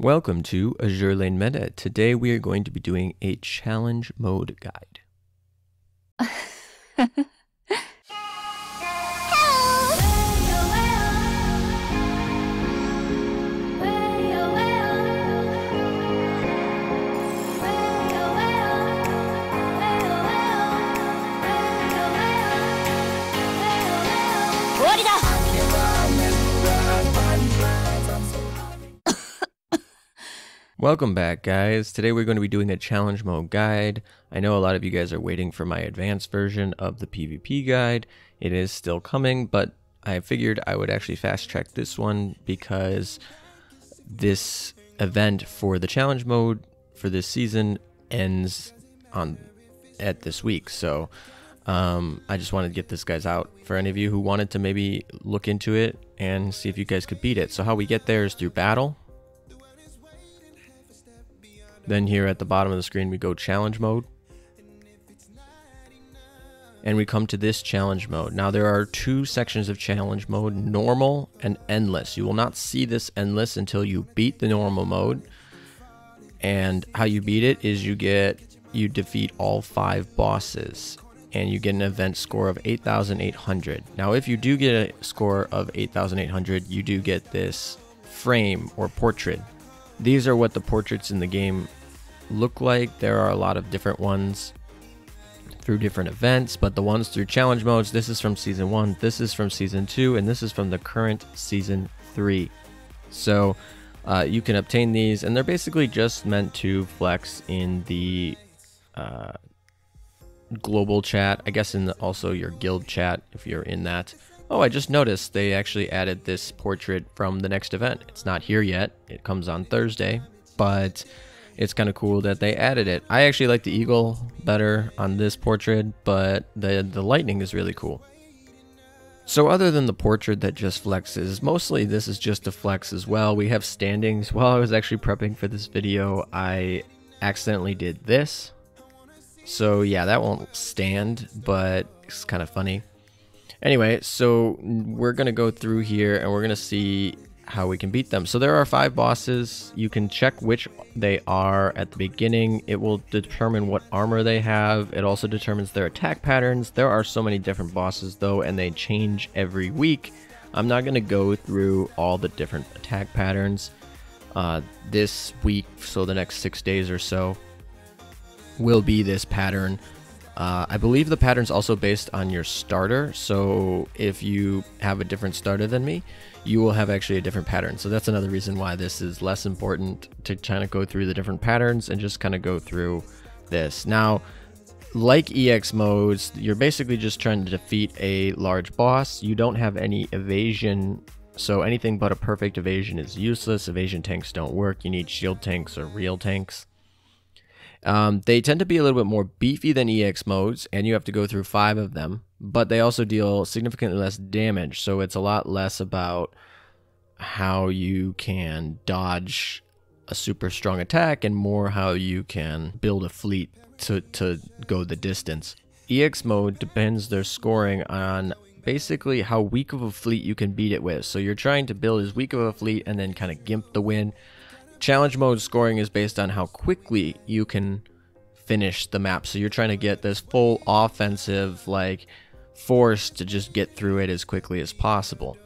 Welcome to Azur Lane Meta. Today we are going to be doing a challenge mode guide. Welcome back, guys. Today we're going to be doing a challenge mode guide. I know a lot of you guys are waiting for my advanced version of the PvP guide. It is still coming, but I figured I would actually fast track this one because this event for the challenge mode for this season ends on at this week. So um, I just wanted to get this guys out for any of you who wanted to maybe look into it and see if you guys could beat it. So how we get there is through battle. Then here at the bottom of the screen, we go challenge mode. And we come to this challenge mode. Now there are two sections of challenge mode, normal and endless. You will not see this endless until you beat the normal mode. And how you beat it is you get, you defeat all five bosses and you get an event score of 8,800. Now if you do get a score of 8,800, you do get this frame or portrait. These are what the portraits in the game look like. There are a lot of different ones through different events, but the ones through challenge modes, this is from season one, this is from season two, and this is from the current season three. So uh, you can obtain these, and they're basically just meant to flex in the uh, global chat, I guess in the, also your guild chat if you're in that. Oh, I just noticed they actually added this portrait from the next event. It's not here yet. It comes on Thursday, but it's kind of cool that they added it. I actually like the eagle better on this portrait, but the, the lightning is really cool. So other than the portrait that just flexes, mostly this is just a flex as well. We have standings. While I was actually prepping for this video, I accidentally did this. So yeah, that won't stand, but it's kind of funny. Anyway, so we're going to go through here and we're going to see how we can beat them. So there are five bosses. You can check which they are at the beginning. It will determine what armor they have. It also determines their attack patterns. There are so many different bosses though, and they change every week. I'm not going to go through all the different attack patterns uh, this week, so the next six days or so will be this pattern. Uh, I believe the pattern's also based on your starter, so if you have a different starter than me, you will have actually a different pattern. So that's another reason why this is less important to kind of go through the different patterns and just kind of go through this. Now, like EX modes, you're basically just trying to defeat a large boss. You don't have any evasion, so anything but a perfect evasion is useless. Evasion tanks don't work. You need shield tanks or real tanks. Um, they tend to be a little bit more beefy than EX modes, and you have to go through five of them, but they also deal significantly less damage, so it's a lot less about how you can dodge a super strong attack and more how you can build a fleet to, to go the distance. EX mode depends their scoring on basically how weak of a fleet you can beat it with. So you're trying to build as weak of a fleet and then kind of gimp the win. Challenge mode scoring is based on how quickly you can finish the map. So you're trying to get this full offensive, like, force to just get through it as quickly as possible.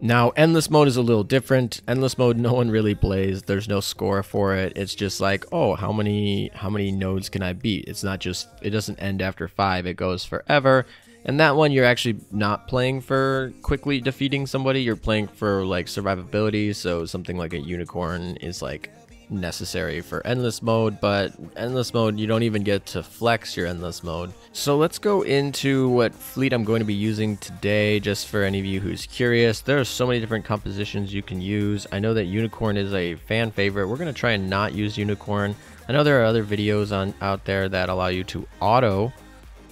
Now, endless mode is a little different. Endless mode, no one really plays. There's no score for it. It's just like, oh, how many how many nodes can I beat? It's not just it doesn't end after five. It goes forever. And that one, you're actually not playing for quickly defeating somebody. You're playing for like survivability. So something like a unicorn is like necessary for endless mode, but endless mode, you don't even get to flex your endless mode. So let's go into what fleet I'm going to be using today, just for any of you who's curious. There are so many different compositions you can use. I know that Unicorn is a fan favorite. We're going to try and not use Unicorn. I know there are other videos on out there that allow you to auto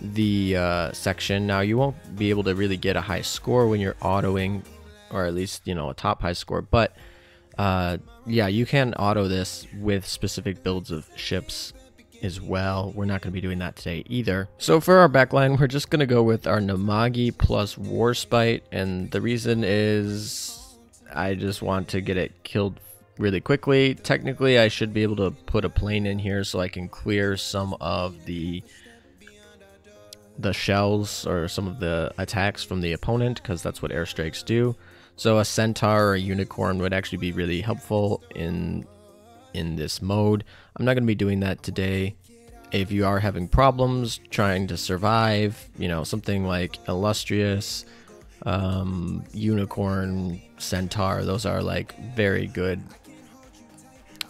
the uh, section. Now you won't be able to really get a high score when you're autoing, or at least you know a top high score. But uh, yeah, you can auto this with specific builds of ships as well. We're not going to be doing that today either. So for our backline, we're just going to go with our Namagi plus Warspite, and the reason is I just want to get it killed really quickly. Technically, I should be able to put a plane in here so I can clear some of the the shells or some of the attacks from the opponent because that's what airstrikes do. So a centaur or a unicorn would actually be really helpful in in this mode. I'm not going to be doing that today. If you are having problems trying to survive, you know, something like illustrious, um, unicorn, centaur, those are like very good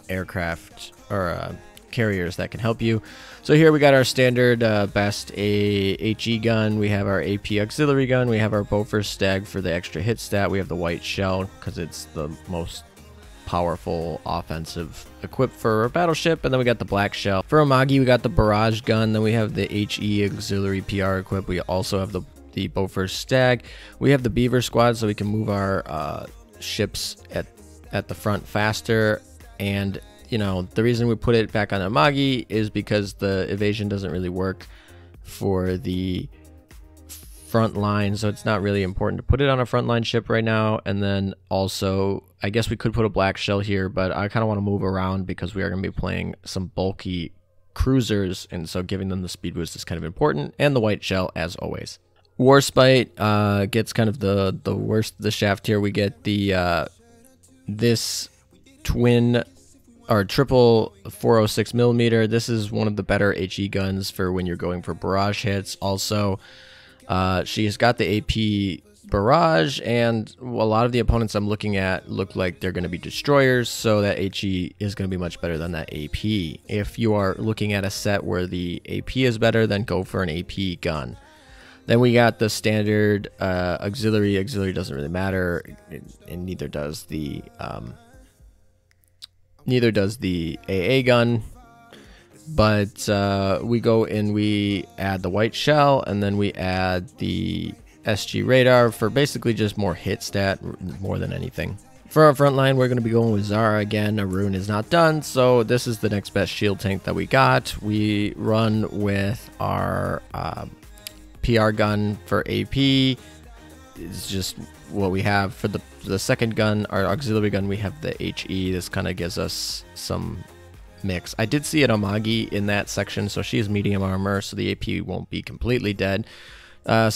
aircraft or uh, carriers that can help you. So here we got our standard uh, best A HE gun. We have our AP auxiliary gun. We have our Bofors Stag for the extra hit stat. We have the white shell because it's the most powerful offensive equipped for a battleship. And then we got the black shell. For Amagi, we got the barrage gun. Then we have the HE auxiliary PR equip. We also have the, the Bofors Stag. We have the Beaver squad so we can move our uh, ships at, at the front faster. And you know, the reason we put it back on Amagi is because the evasion doesn't really work for the front line, so it's not really important to put it on a front line ship right now. And then also, I guess we could put a black shell here, but I kind of want to move around because we are going to be playing some bulky cruisers, and so giving them the speed boost is kind of important. And the white shell, as always. Warspite uh, gets kind of the the worst the shaft here. We get the uh, this twin or triple 406 millimeter. This is one of the better HE guns for when you're going for barrage hits. Also, uh, she has got the AP barrage, and a lot of the opponents I'm looking at look like they're going to be destroyers, so that HE is going to be much better than that AP. If you are looking at a set where the AP is better, then go for an AP gun. Then we got the standard uh, auxiliary. Auxiliary doesn't really matter, and neither does the um, neither does the AA gun. But uh, we go and we add the white shell, and then we add the SG radar for basically just more hit stat more than anything. For our front line, we're going to be going with Zara again. Arun is not done, so this is the next best shield tank that we got. We run with our uh, PR gun for AP. It's just what we have for the the second gun, our auxiliary gun. We have the HE. This kind of gives us some mix. I did see an Amagi in that section, so she is medium armor, so the AP won't be completely dead. Uh,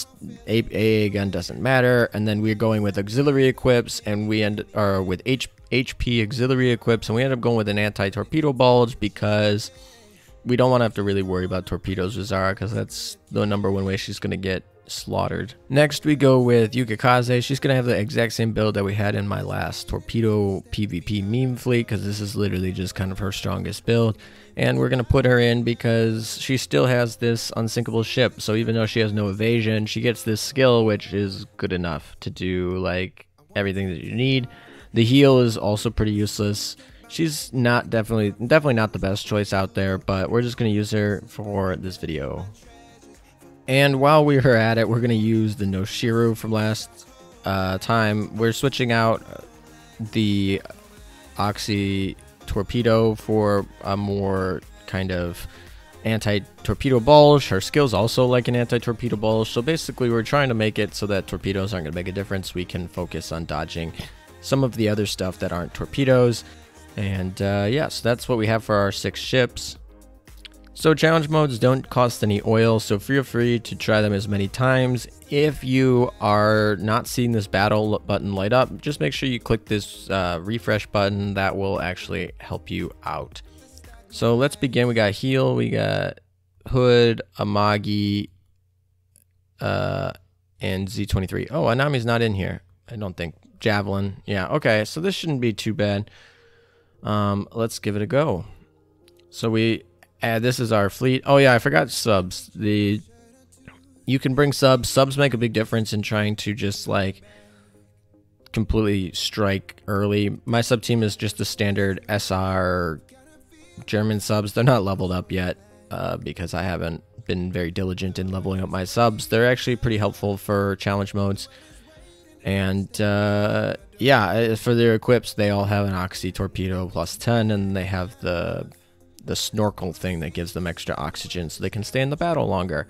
AA gun doesn't matter, and then we're going with auxiliary equips, and we end or with H, HP auxiliary equips, and we end up going with an anti-torpedo bulge because we don't want to have to really worry about torpedoes with Zara because that's the number one way she's going to get slaughtered. Next, we go with Yukikaze. She's going to have the exact same build that we had in my last Torpedo PvP meme fleet because this is literally just kind of her strongest build. And we're going to put her in because she still has this unsinkable ship. So even though she has no evasion, she gets this skill, which is good enough to do like everything that you need. The heal is also pretty useless. She's not definitely definitely not the best choice out there, but we're just going to use her for this video. And while we are at it, we're going to use the Noshiro from last uh, time. We're switching out the Oxy Torpedo for a more kind of anti-torpedo bulge. Her skill's also like an anti-torpedo bulge. So basically we're trying to make it so that torpedoes aren't going to make a difference. We can focus on dodging some of the other stuff that aren't torpedoes. And uh, yeah, so that's what we have for our six ships. So challenge modes don't cost any oil, so feel free to try them as many times. If you are not seeing this battle button light up, just make sure you click this uh, refresh button. That will actually help you out. So let's begin. We got heal, we got hood, Amagi, uh, and Z23. Oh, Anami's not in here. I don't think. Javelin. Yeah, okay. So this shouldn't be too bad. Um, let's give it a go. So we and this is our fleet. Oh yeah, I forgot subs. The you can bring subs. Subs make a big difference in trying to just like completely strike early. My sub team is just the standard SR German subs. They're not leveled up yet uh, because I haven't been very diligent in leveling up my subs. They're actually pretty helpful for challenge modes. And uh, yeah, for their equips, they all have an Oxy Torpedo plus 10, and they have the the snorkel thing that gives them extra oxygen so they can stay in the battle longer.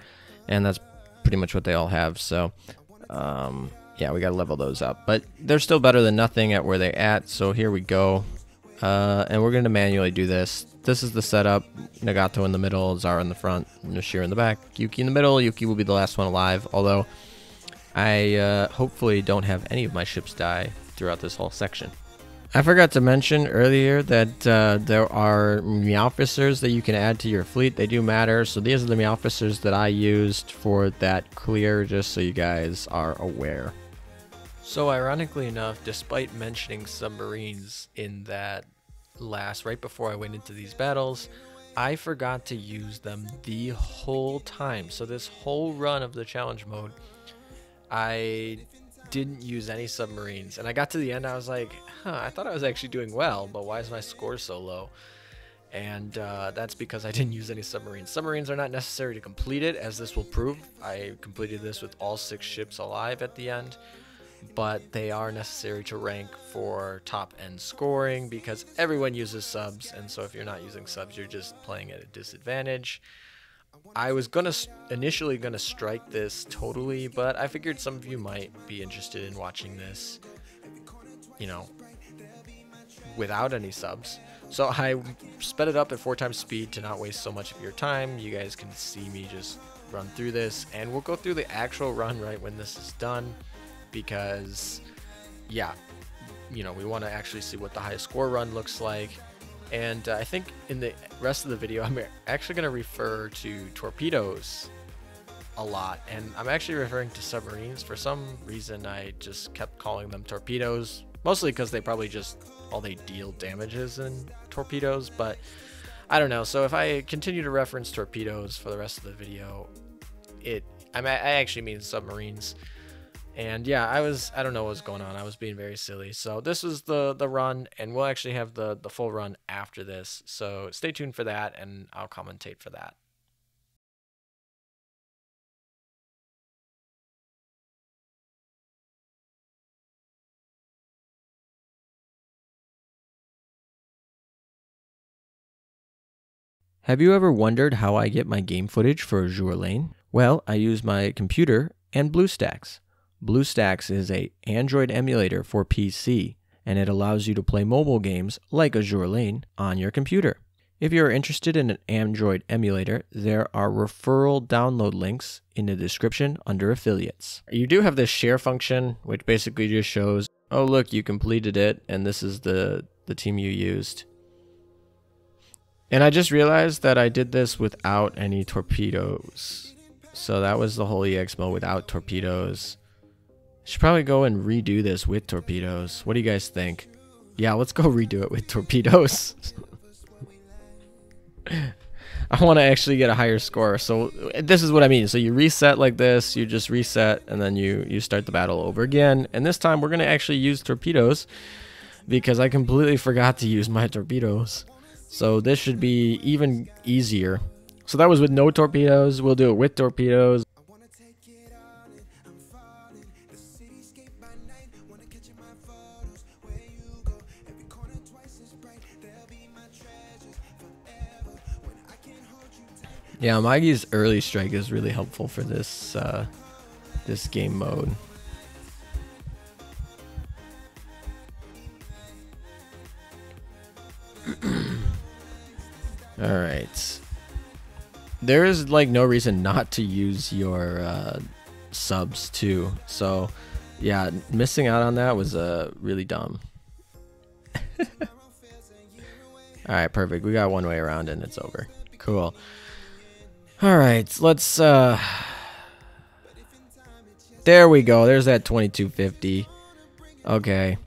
And that's pretty much what they all have. So, um, yeah, we got to level those up. But they're still better than nothing at where they're at. So here we go. Uh, and we're going to manually do this. This is the setup. Nagato in the middle, Zara in the front, Noshiro in the back, Yuki in the middle. Yuki will be the last one alive, although I uh, hopefully don't have any of my ships die throughout this whole section. I forgot to mention earlier that uh, there are Meowfficers that you can add to your fleet. They do matter. So these are the Meowfficers that I used for that clear, just so you guys are aware. So ironically enough, despite mentioning submarines in that last, right before I went into these battles, I forgot to use them the whole time. So this whole run of the challenge mode, I didn't use any submarines. And I got to the end, I was like, huh, I thought I was actually doing well, but why is my score so low? And uh, that's because I didn't use any submarines. Submarines are not necessary to complete it, as this will prove. I completed this with all six ships alive at the end, but they are necessary to rank for top end scoring because everyone uses subs, and so if you're not using subs, you're just playing at a disadvantage. I was gonna initially gonna strike this totally, but I figured some of you might be interested in watching this, you know, without any subs. So I sped it up at four times speed to not waste so much of your time. You guys can see me just run through this, and we'll go through the actual run right when this is done, because, yeah, you know, we want to actually see what the highest score run looks like and uh, I think in the rest of the video, I'm actually going to refer to torpedoes a lot. And I'm actually referring to submarines. For some reason, I just kept calling them torpedoes. Mostly because they probably just, all they deal damages in torpedoes. But I don't know. So if I continue to reference torpedoes for the rest of the video, it I, mean, I actually mean submarines. And yeah, I was I don't know what was going on. I was being very silly. So this was the the run, and we'll actually have the the full run after this. So stay tuned for that, and I'll commentate for that. Have you ever wondered how I get my game footage for Azur Lane? Well, I use my computer and BlueStacks. BlueStacks is a Android emulator for PC, and it allows you to play mobile games like Azur Lane on your computer. If you're interested in an Android emulator, there are referral download links in the description under affiliates. You do have this share function, which basically just shows, oh look, you completed it, and this is the, the team you used. And I just realized that I did this without any torpedoes. So that was the whole EX mode without torpedoes. Should probably go and redo this with torpedoes. What do you guys think? Yeah, let's go redo it with torpedoes. I want to actually get a higher score. So this is what I mean. So you reset like this, you just reset, and then you, you start the battle over again. And this time we're going to actually use torpedoes because I completely forgot to use my torpedoes. So this should be even easier. So that was with no torpedoes. We'll do it with torpedoes. Yeah, Amagi's early strike is really helpful for this uh, this game mode. All right. There is like no reason not to use your uh, subs too. So, yeah, missing out on that was uh, really dumb. All right, perfect. We got one way around and it's over. Cool. All right, let's uh There we go. There's that 2250. Okay.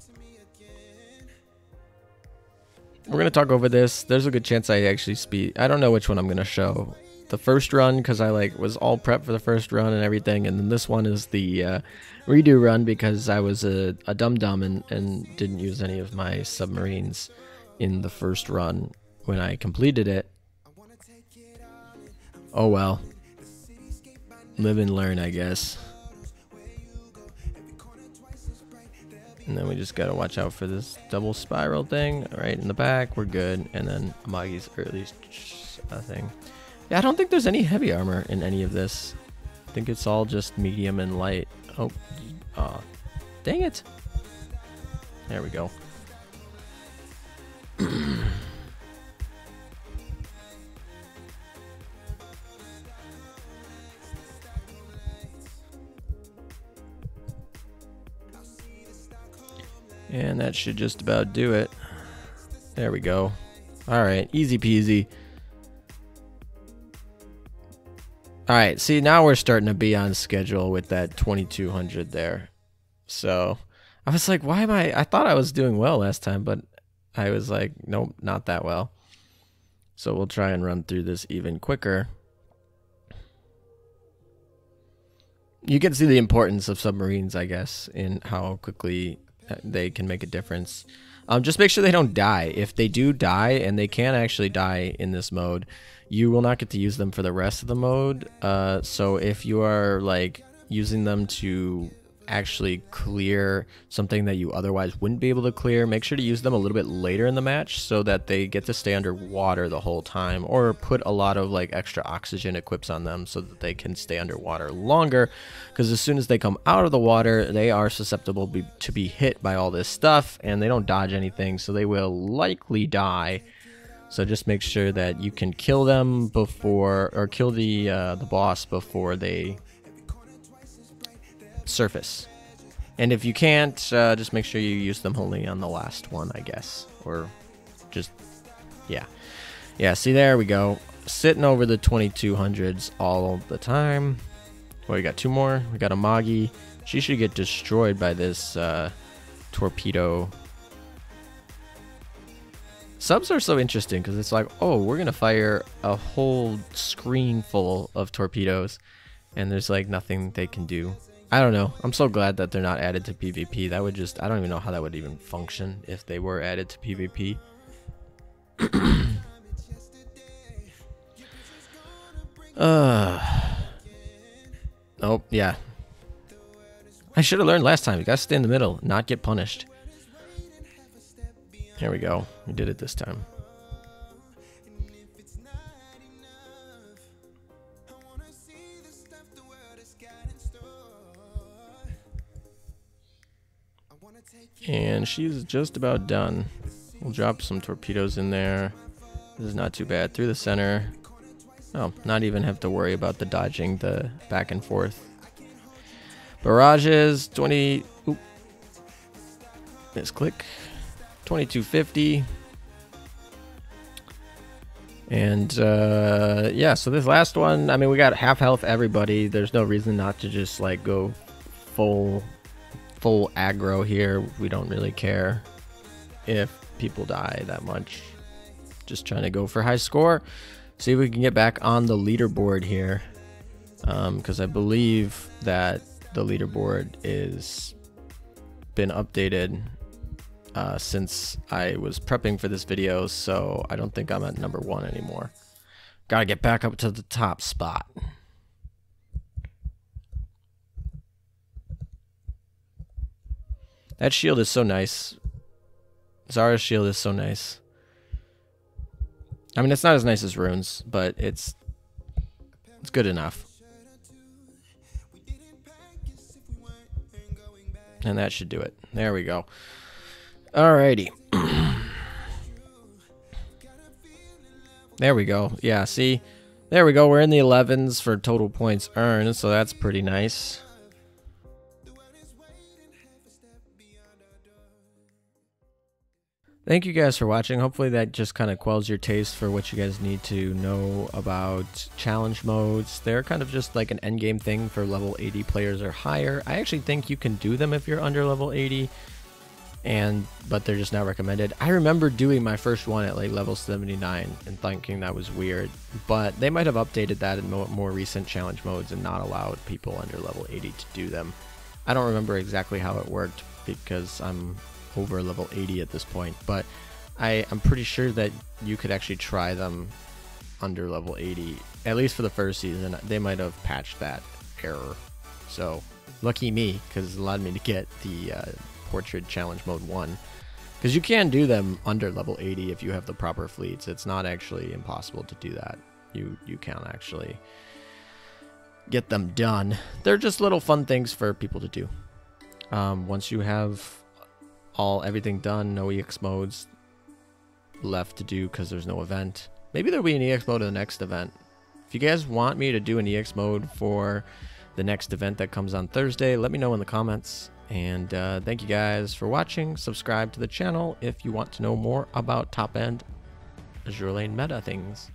We're going to talk over this. There's a good chance I actually speed. I don't know which one I'm going to show. The first run cuz I like was all prep for the first run and everything and then this one is the uh, redo run because I was a, a dumb dum and and didn't use any of my submarines in the first run when I completed it Oh well. Live and learn, I guess. And then we just gotta watch out for this double spiral thing right in the back. We're good. And then Amagi's early uh, thing. Yeah, I don't think there's any heavy armor in any of this. I think it's all just medium and light. Oh, uh, dang it. There we go. And that should just about do it. There we go. All right, easy peasy. All right, see now we're starting to be on schedule with that 2200 there. So I was like, why am I? I thought I was doing well last time, but I was like, nope, not that well. So we'll try and run through this even quicker. You can see the importance of submarines, I guess, in how quickly they can make a difference. Um, just make sure they don't die. If they do die, and they can actually die in this mode, you will not get to use them for the rest of the mode. Uh, so if you are like using them to actually clear something that you otherwise wouldn't be able to clear, make sure to use them a little bit later in the match so that they get to stay underwater the whole time or put a lot of like extra oxygen equips on them so that they can stay underwater longer because as soon as they come out of the water, they are susceptible be to be hit by all this stuff and they don't dodge anything so they will likely die. So just make sure that you can kill them before or kill the uh, the boss before they surface. And if you can't, uh, just make sure you use them only on the last one, I guess. Or just, yeah. Yeah, see, there we go. Sitting over the 2200s all the time. Well, we got two more. We got Amagi. She should get destroyed by this uh, torpedo. Subs are so interesting because it's like, oh, we're going to fire a whole screen full of torpedoes. And there's like nothing they can do. I don't know. I'm so glad that they're not added to PvP. That would just, I don't even know how that would even function if they were added to PvP. uh, oh, yeah. I should have learned last time. You gotta stay in the middle, not get punished. Here we go. We did it this time. And she's just about done. We'll drop some torpedoes in there. This is not too bad. Through the center. Oh, not even have to worry about the dodging the back and forth. Barrages, 20... Oop. Misclick. 2250. And uh, yeah, so this last one, I mean, we got half health everybody. There's no reason not to just like go full full aggro here. We don't really care if people die that much. Just trying to go for high score. See if we can get back on the leaderboard here. Because um, I believe that the leaderboard is been updated uh, since I was prepping for this video, so I don't think I'm at number one anymore. Gotta get back up to the top spot. That shield is so nice. Zara's shield is so nice. I mean, it's not as nice as Roon's, but it's it's good enough. And that should do it. There we go. Alrighty. there we go. Yeah, see? There we go. We're in the 11s for total points earned, so that's pretty nice. Thank you guys for watching. Hopefully that just kind of quells your taste for what you guys need to know about challenge modes. They're kind of just like an endgame thing for level 80 players or higher. I actually think you can do them if you're under level 80 and but they're just not recommended. I remember doing my first one at like level 79 and thinking that was weird, but they might have updated that in more recent challenge modes and not allowed people under level 80 to do them. I don't remember exactly how it worked because I'm over level 80 at this point, but I, I'm pretty sure that you could actually try them under level 80, at least for the first season. They might have patched that error. So, lucky me, because it allowed me to get the uh, Portrait Challenge Mode 1. Because you can do them under level 80 if you have the proper fleets. It's not actually impossible to do that. You, you can actually get them done. They're just little fun things for people to do. Um, once you have all everything done, no EX modes, left to do because there's no event. Maybe there'll be an EX mode in the next event. If you guys want me to do an EX mode for the next event that comes on Thursday, let me know in the comments. And uh, thank you guys for watching. Subscribe to the channel if you want to know more about top end Azur Lane meta things.